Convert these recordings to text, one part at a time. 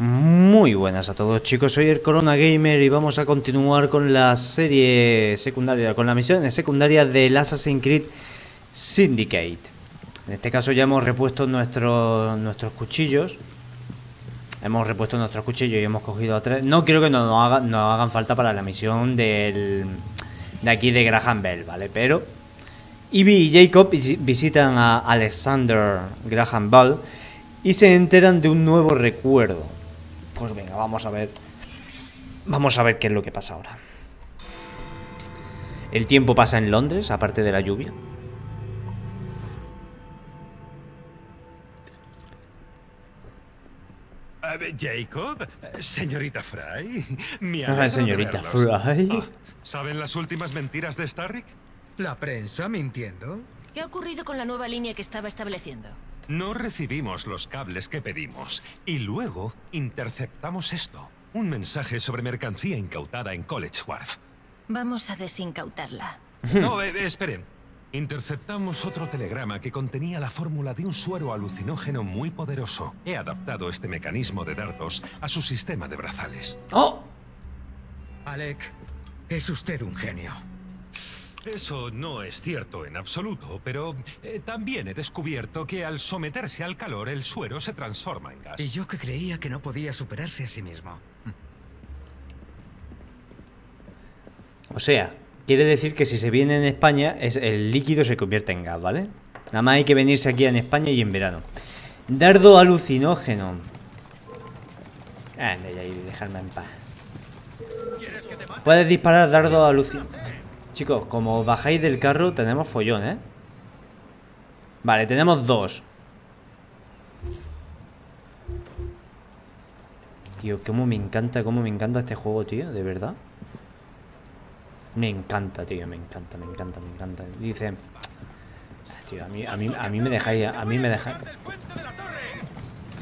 Muy buenas a todos chicos, soy el Corona Gamer y vamos a continuar con la serie secundaria, con la misión secundaria del Assassin's Creed Syndicate. En este caso ya hemos repuesto nuestros nuestros cuchillos. Hemos repuesto nuestros cuchillos y hemos cogido a tres. No quiero que nos hagan falta para la misión del, de aquí de Graham Bell, ¿vale? Pero Ivy y Jacob visitan a Alexander Graham Bell y se enteran de un nuevo recuerdo pues venga, vamos a ver. Vamos a ver qué es lo que pasa ahora. El tiempo pasa en Londres, aparte de la lluvia. Jacob, señorita Fry, mi ah, señorita Fry. Ah, ¿Saben las últimas mentiras de Starrick? ¿La prensa mintiendo? ¿Qué ha ocurrido con la nueva línea que estaba estableciendo? No recibimos los cables que pedimos y luego interceptamos esto. Un mensaje sobre mercancía incautada en College Wharf. Vamos a desincautarla. No, eh, esperen. Interceptamos otro telegrama que contenía la fórmula de un suero alucinógeno muy poderoso. He adaptado este mecanismo de dardos a su sistema de brazales. ¡Oh! Alec, es usted un genio. Eso no es cierto en absoluto, pero eh, también he descubierto que al someterse al calor el suero se transforma en gas. Y yo que creía que no podía superarse a sí mismo. O sea, quiere decir que si se viene en España, es, el líquido se convierte en gas, ¿vale? Nada más hay que venirse aquí en España y en verano. Dardo alucinógeno. Anda ya dejarme en paz. Puedes disparar dardo alucinógeno. Chicos, como bajáis del carro tenemos follón, ¿eh? Vale, tenemos dos. Tío, cómo me encanta, cómo me encanta este juego, tío, de verdad. Me encanta, tío, me encanta, me encanta, me encanta. Dice Tío, a mí, a mí, a mí me dejáis, a mí me dejáis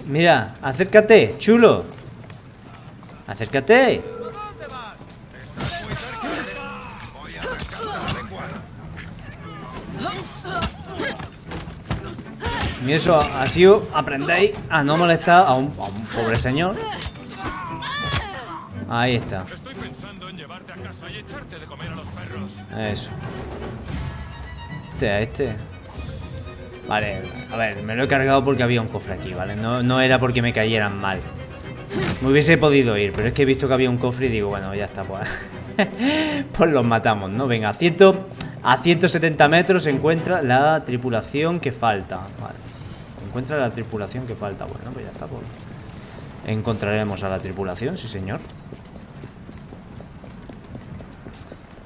Mira, acércate, chulo. Acércate Y eso, así aprendéis a no molestar a un, pobre señor. Ahí está. Eso. Este, a este. Vale, a ver, me lo he cargado porque había un cofre aquí, ¿vale? No, no era porque me cayeran mal. Me hubiese podido ir, pero es que he visto que había un cofre y digo, bueno, ya está, pues. pues los matamos, ¿no? Venga, ciento, a 170 metros se encuentra la tripulación que falta. Vale. Encuentra la tripulación que falta. Bueno, pues ya está. Pues. Encontraremos a la tripulación, sí señor.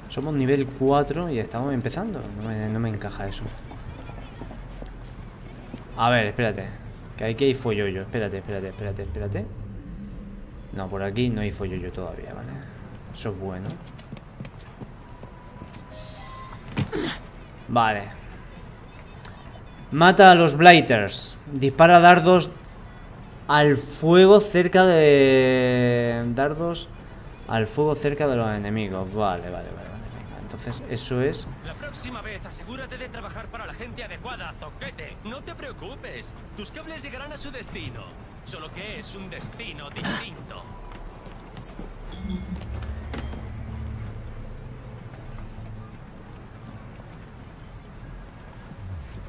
Somos nivel 4 y estamos empezando. No me, encaja eso. A ver, espérate. Que hay que ir yo Espérate, espérate, espérate, espérate. No, por aquí no hay yo todavía, ¿vale? Eso es bueno. Vale. Mata a los Blighters. Dispara dardos al fuego cerca de... Dardos al fuego cerca de los enemigos. Vale, vale, vale. vale. Entonces, eso es... La próxima vez asegúrate de trabajar para la gente adecuada, Zoquete. No te preocupes. Tus cables llegarán a su destino. Solo que es un destino distinto.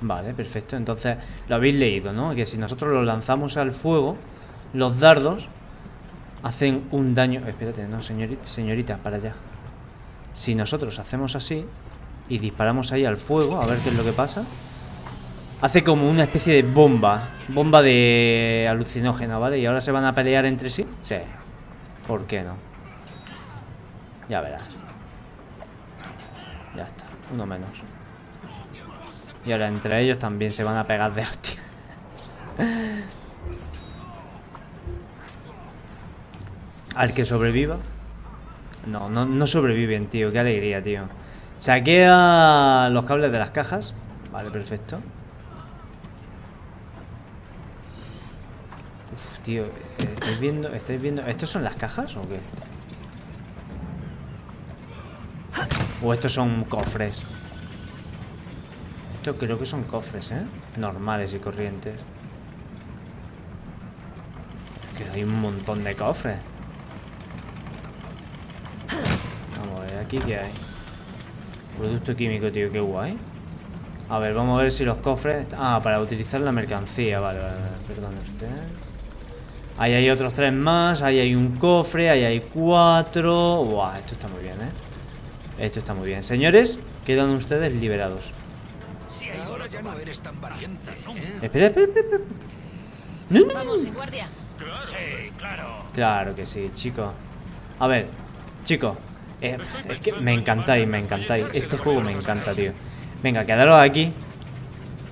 Vale, perfecto. Entonces, lo habéis leído, ¿no? Que si nosotros lo lanzamos al fuego, los dardos hacen un daño... Espérate, no, señorita, señorita, para allá. Si nosotros hacemos así y disparamos ahí al fuego, a ver qué es lo que pasa. Hace como una especie de bomba. Bomba de alucinógena, ¿vale? Y ahora se van a pelear entre sí. Sí. ¿Por qué no? Ya verás. Ya está. Uno menos. Y ahora entre ellos también se van a pegar de hostia. Al que sobreviva. No, no, no sobreviven, tío. Qué alegría, tío. Saquea los cables de las cajas. Vale, perfecto. Uf, tío. ¿Estáis viendo? ¿Estáis viendo? ¿Estos son las cajas o qué? O estos son cofres. Esto creo que son cofres, ¿eh? Normales y corrientes. que hay un montón de cofres. Vamos a ver, aquí qué hay. Producto químico, tío, qué guay. A ver, vamos a ver si los cofres... Ah, para utilizar la mercancía, vale, vale, vale. Perdone usted. Ahí hay otros tres más, ahí hay un cofre, ahí hay cuatro... Buah, esto está muy bien, ¿eh? Esto está muy bien. Señores, quedan ustedes liberados. Eres tan valiente, ¿eh? Espera, espera, espera. espera. No, no, no. Vamos, en guardia. Sí, claro. Claro que sí, chicos. A ver, chicos. eh, es que me encantáis, me encantáis. Este juego me encanta, tío. Venga, quedaros aquí.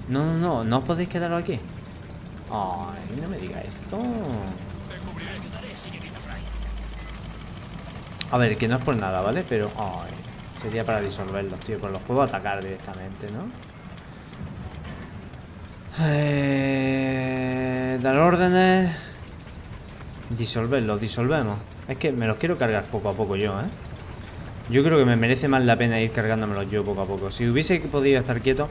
No, no, no, no os podéis quedaros aquí. Ay, no me digas eso. A ver, que no es por nada, ¿vale? Pero, ay, sería para disolverlos, tío. Pues los puedo atacar directamente, ¿no? Eh, dar órdenes. Disolverlos, disolvemos. Es que me los quiero cargar poco a poco yo, ¿eh? Yo creo que me merece más la pena ir cargándomelos yo poco a poco. Si hubiese podido estar quieto...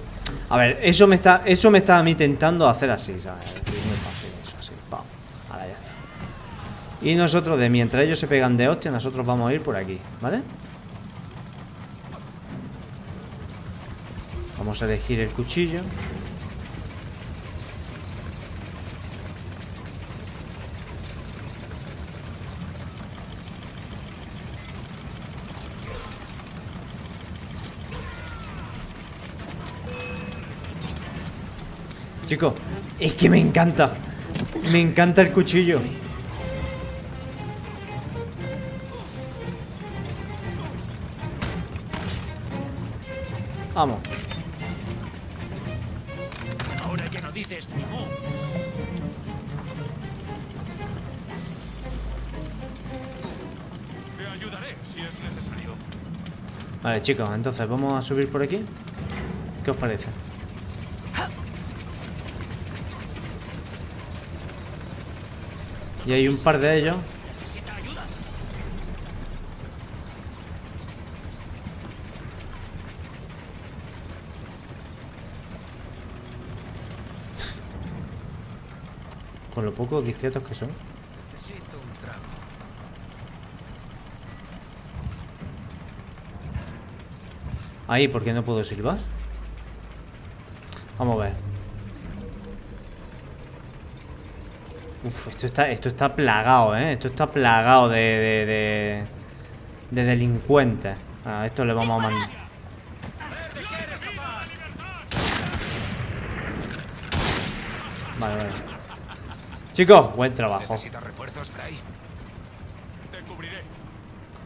A ver, eso me está eso me está a mí tentando hacer así, ¿sabes? Es muy fácil eso, así. Ahora ya está. Y nosotros, de mientras ellos se pegan de hostia, nosotros vamos a ir por aquí, ¿vale? Vamos a elegir el cuchillo. Chicos, es que me encanta. Me encanta el cuchillo. Vamos. Ahora ya no dices. Te ayudaré si es necesario. Vale, chicos, entonces vamos a subir por aquí. ¿Qué os parece? Y hay un par de ellos. Con lo poco discretos que son. Ahí, ¿por qué no puedo silbar? Vamos a ver. Uf, esto está, esto está plagado, ¿eh? Esto está plagado de, de, de, de delincuentes. A esto le vamos a mandar. Vale, vale. Chicos, buen trabajo.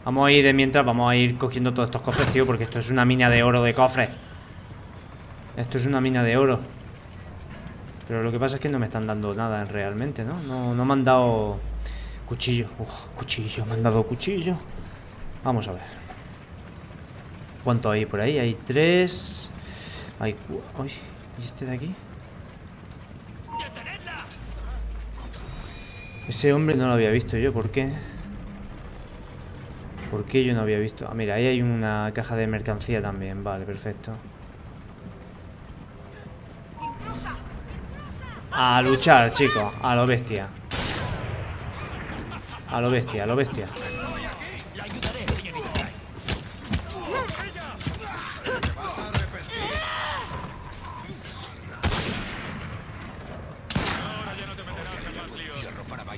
Vamos a ir de mientras, vamos a ir cogiendo todos estos cofres, tío, porque esto es una mina de oro de cofres. Esto es una mina de oro. Pero lo que pasa es que no me están dando nada realmente, ¿no? No, no me han dado cuchillo. Uf, cuchillo, me han dado cuchillo. Vamos a ver. ¿Cuánto hay por ahí? Hay tres. Hay Uy, ¿y este de aquí? Ese hombre no lo había visto yo, ¿por qué? ¿Por qué yo no había visto? Ah, mira, ahí hay una caja de mercancía también. Vale, perfecto. A luchar, chicos. A lo bestia. A lo bestia, a lo bestia.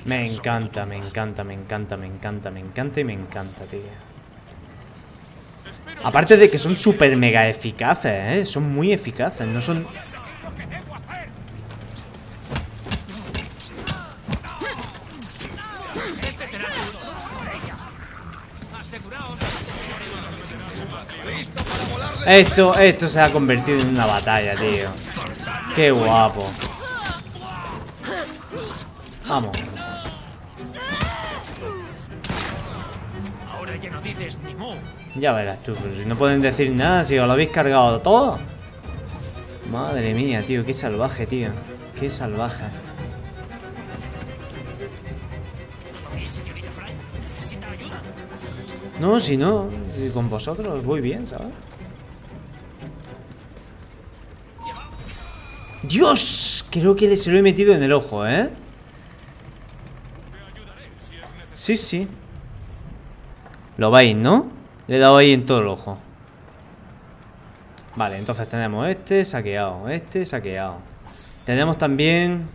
Me encanta, me encanta, me encanta, me encanta, me encanta y me encanta, tío. Aparte de que son súper mega eficaces, ¿eh? Son muy eficaces, no son... Esto, esto se ha convertido en una batalla, tío. Qué guapo. Vamos. Ahora ya no dices ni mu. Ya verás tú, pero si no pueden decir nada, si os lo habéis cargado todo. Madre mía, tío, qué salvaje, tío. Qué salvaje. No, si no, con vosotros voy bien, ¿sabes? Dios, creo que se lo he metido en el ojo, ¿eh? Sí, sí. Lo veis, ¿no? Le he dado ahí en todo el ojo. Vale, entonces tenemos este saqueado, este saqueado. Tenemos también...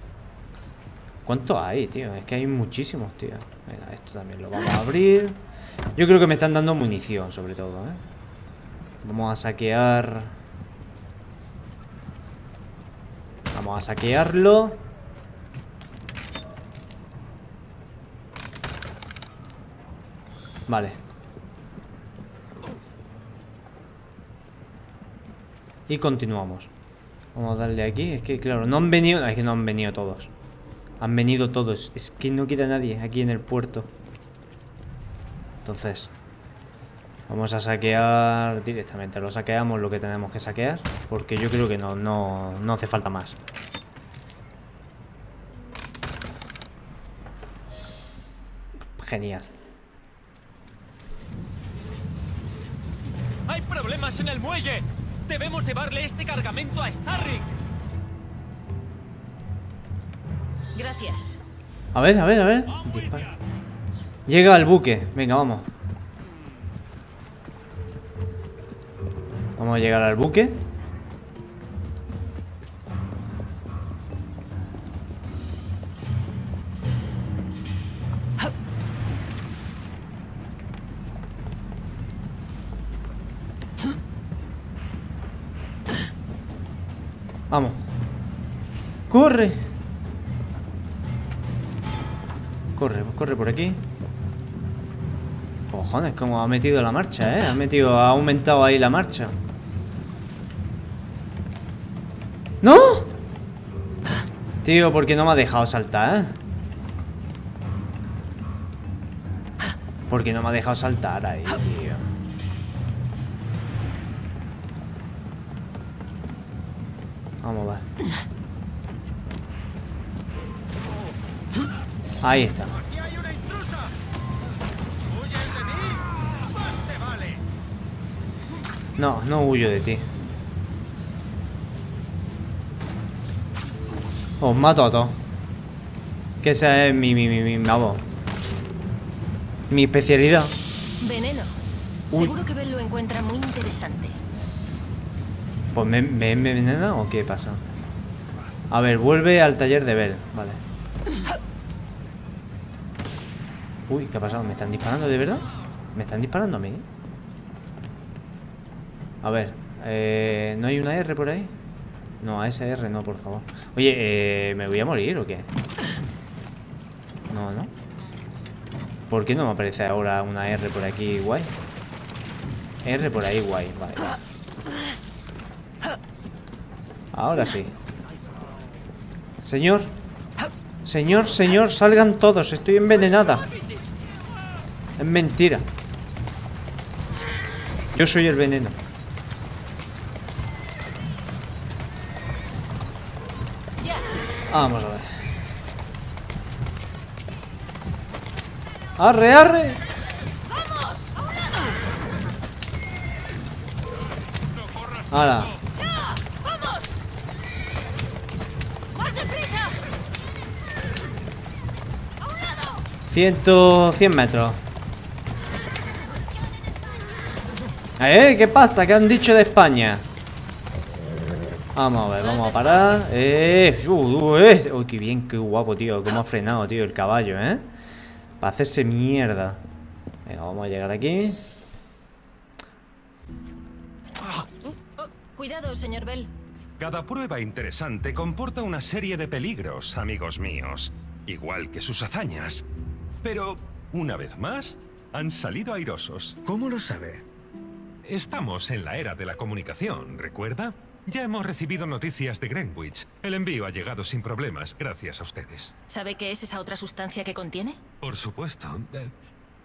¿Cuánto hay, tío? Es que hay muchísimos, tío. Venga, esto también lo vamos a abrir. Yo creo que me están dando munición, sobre todo, ¿eh? Vamos a saquear... Vamos a saquearlo. Vale. Y continuamos. Vamos a darle aquí. Es que, claro, no han venido... Es que no han venido todos. Han venido todos. Es que no queda nadie aquí en el puerto. Entonces... Vamos a saquear directamente. Lo saqueamos lo que tenemos que saquear. Porque yo creo que no, no, no hace falta más. Genial. ¡Hay problemas en el muelle! Debemos llevarle este cargamento a Starrick. Gracias. A ver, a ver, a ver. Dispara. Llega al buque. Venga, vamos. Vamos a llegar al buque. Vamos. ¡Corre! Corre, corre por aquí. Cojones, como ha metido la marcha, ¿eh? Ha metido, ha aumentado ahí la marcha. ¡No! Tío, ¿por qué no me ha dejado saltar? ¿Por qué no me ha dejado saltar ahí, tío? Vamos a ver. Ahí está. No, no huyo de ti. Os mato a todos. Que esa es mi, mi, mi, mi, vamos. Mi especialidad. Veneno. Uy. Seguro que Bell lo encuentra muy interesante. Pues me, me o qué pasa. A ver, vuelve al taller de Bell. Vale. Uy, ¿qué ha pasado? ¿Me están disparando de verdad? ¿Me están disparando a mí? A ver, eh, ¿no hay una R por ahí? No, a esa R no, por favor. Oye, eh, ¿me voy a morir o qué? No, ¿no? ¿Por qué no me aparece ahora una R por aquí guay? R por ahí guay, vale. Ahora sí. Señor. Señor, señor, salgan todos. Estoy envenenada. Es mentira. Yo soy el veneno. Vamos a ver. ¡Arre, arre! ¡Hala! ¡Vamos! ¡Más deprisa! ¡A un lado! Ciento... 100 metros. ¿Eh? ¿Qué pasa? ¿Qué han dicho de España? Vamos a ver, vamos a parar. ¡Eh! uh, uh, eh. Uy, qué bien, qué guapo, tío. Cómo ha frenado, tío, el caballo, ¿eh? Para hacerse mierda. Venga, vamos a llegar aquí. Oh, cuidado, señor Bell. Cada prueba interesante comporta una serie de peligros, amigos míos, igual que sus hazañas. Pero, una vez más, han salido airosos. ¿Cómo lo sabe? Estamos en la era de la comunicación, ¿recuerda? Ya hemos recibido noticias de Greenwich. El envío ha llegado sin problemas, gracias a ustedes. ¿Sabe qué es esa otra sustancia que contiene? Por supuesto. eh,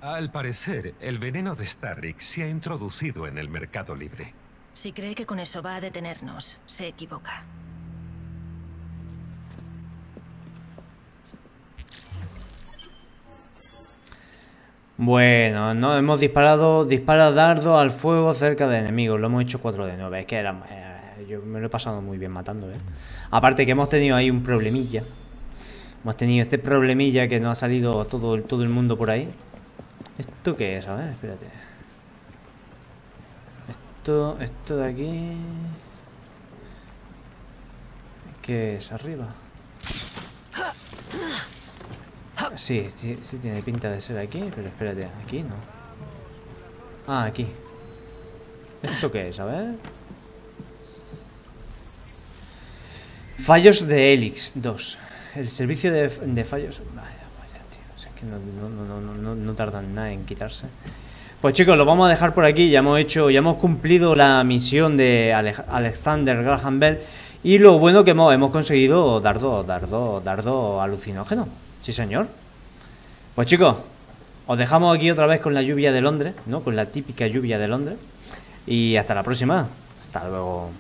al parecer, el veneno de Starrick se ha introducido en el mercado libre. Si cree que con eso va a detenernos, se equivoca. Bueno, no hemos disparado, dispara dardo al fuego cerca de enemigos. Lo hemos hecho 4 de 9. Es que era, yo me lo he pasado muy bien matando, ¿eh? Aparte que hemos tenido ahí un problemilla. Hemos tenido este problemilla que no ha salido todo, todo el mundo por ahí. ¿Esto qué es? A ver, espérate. Esto, esto de aquí... ¿Qué es? ¿Arriba? Sí, sí, sí tiene pinta de ser aquí, pero espérate, aquí no. Ah, aquí. ¿Esto qué es? A ver. Fallos de Helix 2. El servicio de, de fallos. Vaya, vaya, tío. es que no, tardan nada en quitarse. Pues chicos, lo vamos a dejar por aquí. Ya hemos hecho, ya hemos cumplido la misión de Alexander Graham Bell. Y lo bueno que hemos, hemos conseguido dardo, dardo, dardo alucinógeno. Sí, señor. Pues chicos, os dejamos aquí otra vez con la lluvia de Londres, ¿no? Con la típica lluvia de Londres. Y hasta la próxima. Hasta luego.